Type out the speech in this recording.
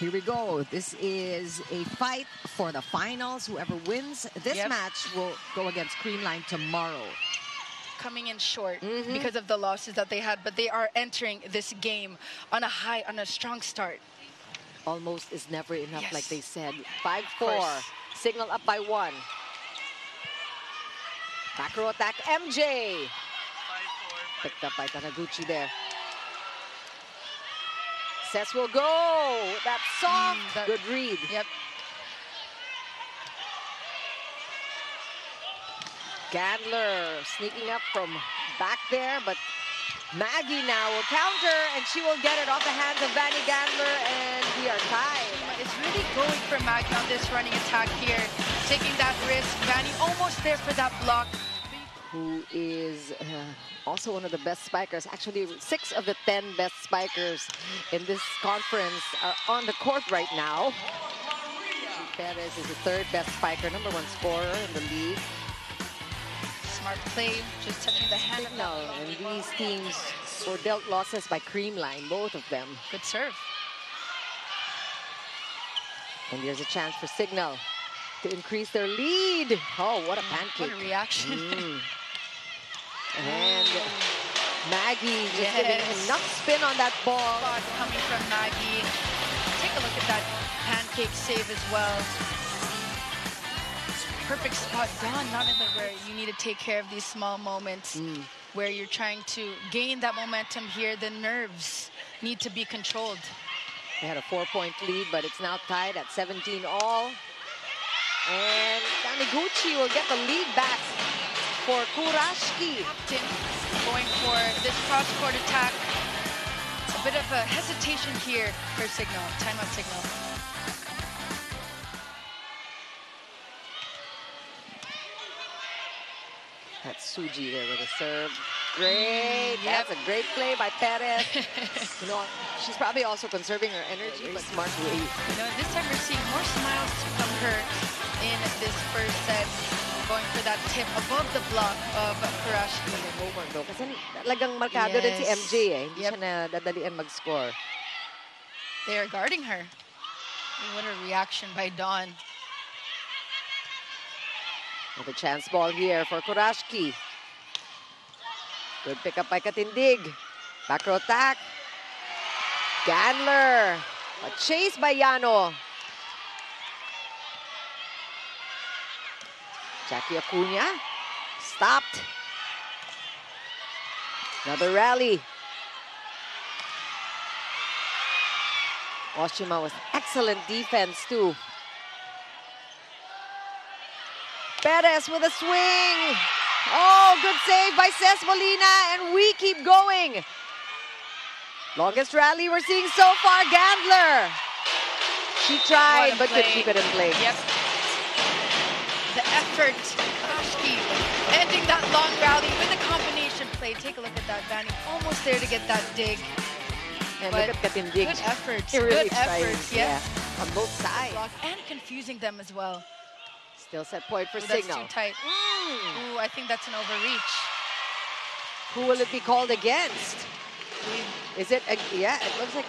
Here we go. This is a fight for the finals. Whoever wins this Yep. match will go against Creamline tomorrow. Coming in short Mhm. because of the losses that they had, but they are entering this game on a high, on a strong start. Almost is never enough, Yes. like they said. 5-4. Cignal up by one. Back row attack, MJ. Picked up by Taniguchi there. Ces will go. That's soft. Mm, that- Good read. Yep. Gandler sneaking up from back there, but Maggie now will counter, and she will get it off the hands of Vanie Gandler, and we are tied. Is really going for Maggie on this running attack here, taking that risk. Vanie almost there for that block. Who is uh, also one of the best spikers. Actually, six of the 10 best spikers in this conference are on the court right now. Perez is the third best spiker, number one scorer in the league. Smart play, just touching the hand. that and these teams were dealt losses by Creamline, both of them. Good serve. And there's a chance for Cignal to increase their lead. Oh, what a What pancake. a reaction. Mm. And Maggie just getting Yes. enough spin on that ball. Spot coming from Maggie. Take a look at that pancake save as well. Perfect spot done, not in the where you need to take care of these small moments Mm. where you're trying to gain that momentum here. The nerves need to be controlled. They had a four-point lead, but it's now tied at 17 all. And Taniguchi will get the lead back for Kurashiki. Captain going for this cross-court attack. A bit of a hesitation here for Cignal, timeout Cignal. That's Suji there with a serve. Great. Mm, That's a great play by Perez. you know, she's probably also conserving her energy, but smart way. You know, this time we're seeing more smiles from her in this first set, going for that tip above the block of Kurashiki. Over though. Kasi talagang markado rin si MJ eh. Hindi Yep. siya na dadalian mag-score. They are guarding her. What a reaction by Dawn. With a chance ball here for Kurashiki. Good pickup by Catindig. Back row attack. Gandler. A chase by Yano. Jackie Acuna. Stopped. Another rally. Oshima was excellent defense too. Perez with a swing. Oh, good save by Ces Molina, and we keep going. Longest rally we're seeing so far, Gandler. She tried, but could keep it in place. Yep. The effort, Kurashiki ending that long rally with a combination play. Take a look at that, Vanie. Almost there to get that dig. And But look at dig Good efforts. Really Good tries, efforts. Yeah. On both sides. And confusing them as well. Still set point for Ooh, that's too tight. Mm. Ooh, I think that's an overreach. Who will it be called against? Is it, a, yeah, it looks like